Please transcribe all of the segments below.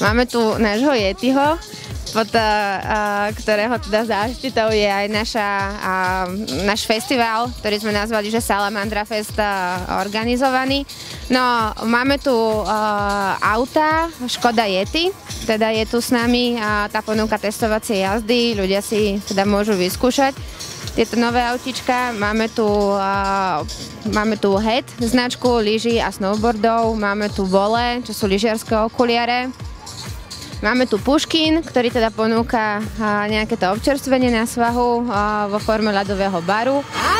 Máme tu nášho Yetiho, pod uh, ktorého teda záštitou je aj naša, uh, náš festival, ktorý sme nazvali, že Salamandra Fest uh, organizovaný. No, máme tu uh, auta Škoda Yeti, teda je tu s nami uh, tá ponuka testovacie jazdy, ľudia si teda môžu vyskúšať tieto nové autička. Máme tu, uh, máme tu head značku lyží a snowboardov, máme tu vole, čo sú lyžiarské okuliare. Máme tu Puškin, ktorý teda ponúka uh, nejaké to občerstvenie na svahu uh, vo forme ľadového baru. No.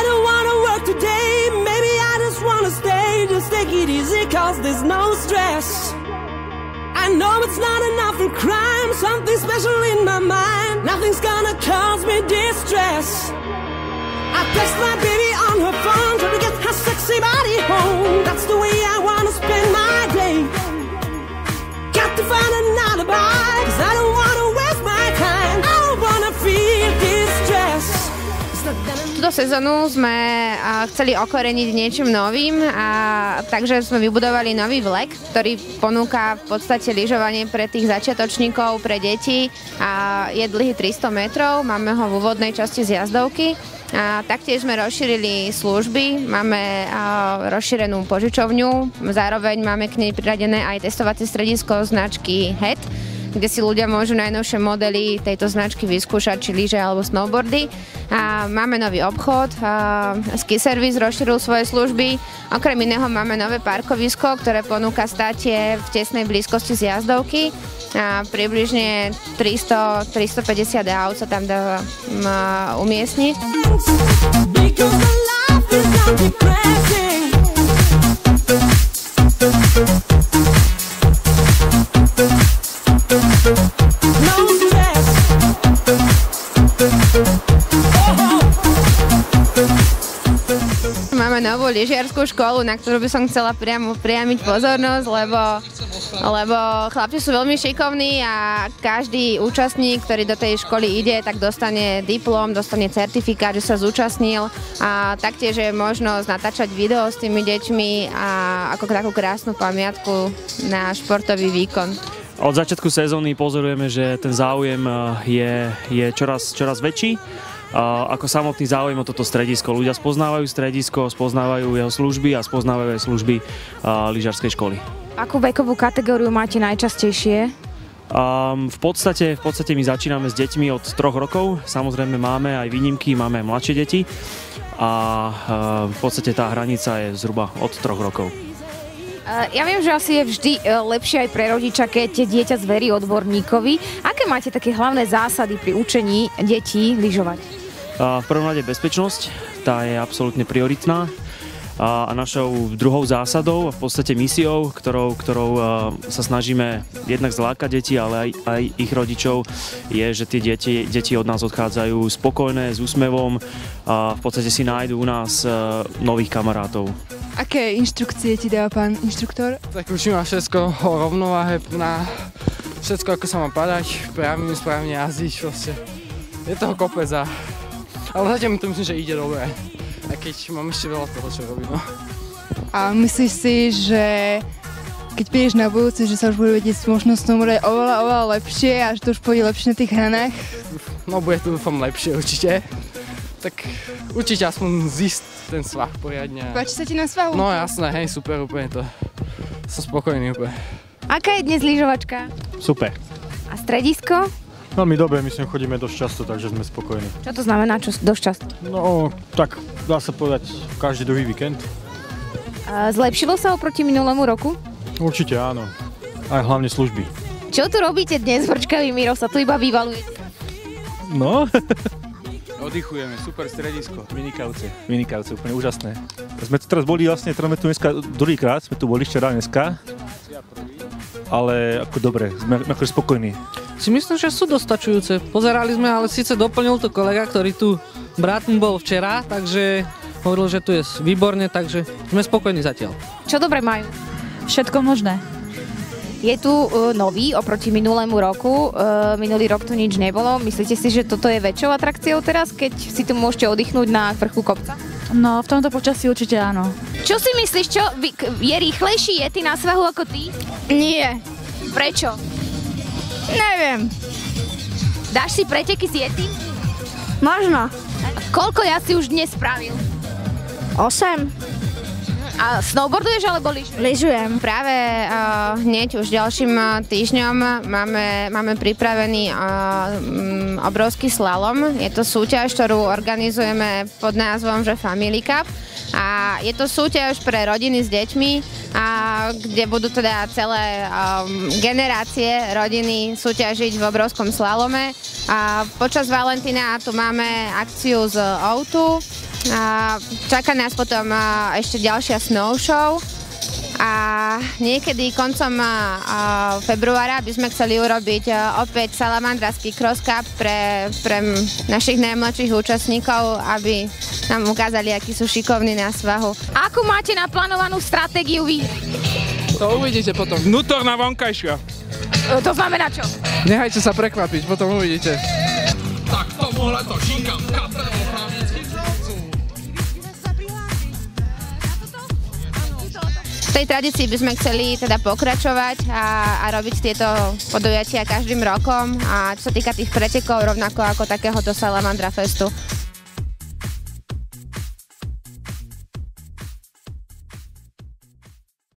I know it's not enough for crime, something special in my mind, nothing's gonna cause me distress. Text my baby on her phone, trying to get her sexy body home. That's the way I wanna spend my day. Got to find an alibi, cause I don't wanna waste my time. I don't wanna feel distress. Túto sezónu sme chceli okoreniť niečím novým, a, takže sme vybudovali nový vlek, ktorý ponúka v podstate lyžovanie pre tých začiatočníkov, pre deti. A je dlhý 300 metrov, máme ho v úvodnej časti z jazdovky. A taktiež sme rozšírili služby, máme rozšírenú požičovňu, zároveň máme k nej priradené aj testovacie stredisko značky HED, kde si ľudia môžu najnovšie modely tejto značky vyskúšať, či lyže alebo snowboardy. A máme nový obchod, a Ski Service rozšíril svoje služby. Okrem iného máme nové parkovisko, ktoré ponúka státie v tesnej blízkosti z jazdovky. A približne 300-350 aut sa tam dá umiestniť. Máme novú lyžiarskú školu, na ktorú by som chcela priamo priamiť pozornosť, lebo, lebo chlapci sú veľmi šikovní a každý účastník, ktorý do tej školy ide, tak dostane diplom, dostane certifikát, že sa zúčastnil a taktiež je možnosť natáčať video s tými deťmi a ako takú krásnu pamiatku na športový výkon. Od začiatku sezóny pozorujeme, že ten záujem eh, je, je čoraz, čoraz väčší. Ako samotný záujem o toto stredisko. Ľudia spoznávajú stredisko, spoznávajú jeho služby a spoznávajú aj služby a, lyžarskej školy. Akú vekovú kategóriu máte najčastejšie? Um, v, podstate, v podstate my začíname s deťmi od troch rokov. Samozrejme máme aj výnimky, máme aj mladšie deti. A uh, v podstate tá hranica je zhruba od troch rokov. Uh, Ja viem, že asi je vždy uh, lepšie aj pre rodiča, keď dieťa zverí odborníkovi. Aké máte také hlavné zásady pri učení detí lyžovať? A v prvom rade bezpečnosť, tá je absolútne prioritná. A a našou druhou zásadou, a v podstate misiou, ktorou, ktorou sa snažíme jednak zlákať deti, ale aj, aj ich rodičov, je, že tie deti, deti od nás odchádzajú spokojné, s úsmevom a v podstate si nájdú u nás a, nových kamarátov. Aké inštrukcie ti dáva pán inštruktor? Tak učím ma všetko o rovnováhe, na všetko ako sa má padať, priamým správne jazdiť proste. Je toho kopec a... Ale zatiaľ mi to myslím, že ide dobre. A keď mám ešte veľa toho, čo robiť, no. A myslíš si, že keď prídeš na budúce, že sa už bude vedieť možno snowboardať oveľa, oveľa lepšie a že to už pôjde lepšie na tých hranách? No bude to dúfam lepšie určite. Tak určite aspoň zísť ten svah poriadne. Páči sa ti na svahu? No jasné, hej, super, úplne to. Som spokojný úplne. Aká je dnes lyžovačka? Super. A stredisko? Veľmi dobre, myslím, chodíme dosť často, takže sme spokojní. Čo to znamená, čo dosť často? No, tak dá sa povedať každý druhý víkend. Uh, Zlepšilo sa oproti minulému roku? Určite áno. Aj hlavne služby. Čo tu robíte dnes, vrčkavý Miro, sa tu iba vyvalujete? No, Oddychujeme, super stredisko. vynikajúce, vynikajúce, úplne úžasné. Sme tu teraz boli vlastne, teraz sme tu dneska druhýkrát, sme tu boli včera a dneska. Ale ako dobre, sme ako spokojní. Si myslím, že sú dostačujúce. Pozerali sme, ale síce doplnil to kolega, ktorý tu bratný bol včera, takže hovoril, že tu je výborne, takže sme spokojní zatiaľ. Čo dobre majú? Všetko možné. Je tu uh, nový oproti minulému roku. Uh, minulý rok tu nič nebolo. Myslíte si, že toto je väčšou atrakciou teraz, keď si tu môžete oddychnúť na vrchu kopca? No, v tomto počasí určite áno. Čo si myslíš, čo? Je rýchlejší Yeti na svahu ako ty? Nie, Prečo? Neviem. Dáš si preteky s Yeti? Možno. Koľko ja si už dnes spravil? 8. A snowboarduješ alebo lyžuješ? Lyžujem. Práve uh, hneď už ďalším týždňom máme, máme pripravený uh, um, obrovský slalom. Je to súťaž, ktorú organizujeme pod názvom že Family Cup. A je to súťaž pre rodiny s deťmi, kde budú teda celé um, generácie rodiny súťažiť v obrovskom slalome. A počas Valentína tu máme akciu z Outu. A čaká nás potom a, ešte ďalšia snow show a niekedy koncom a, a, februára by sme chceli urobiť a, opäť salamandraský cross cup pre, pre našich najmladších účastníkov, aby nám ukázali, akí sú šikovní na svahu. Akú máte naplánovanú stratégiu vy? To uvidíte potom. Vnútorná vonkajšia. E, To znamená čo? Nechajte sa prekvapiť, potom uvidíte. V tej tradícii by sme chceli teda pokračovať a, a robiť tieto podujatia každým rokom a čo sa týka tých pretekov, rovnako ako takéhoto Salamandra Festu.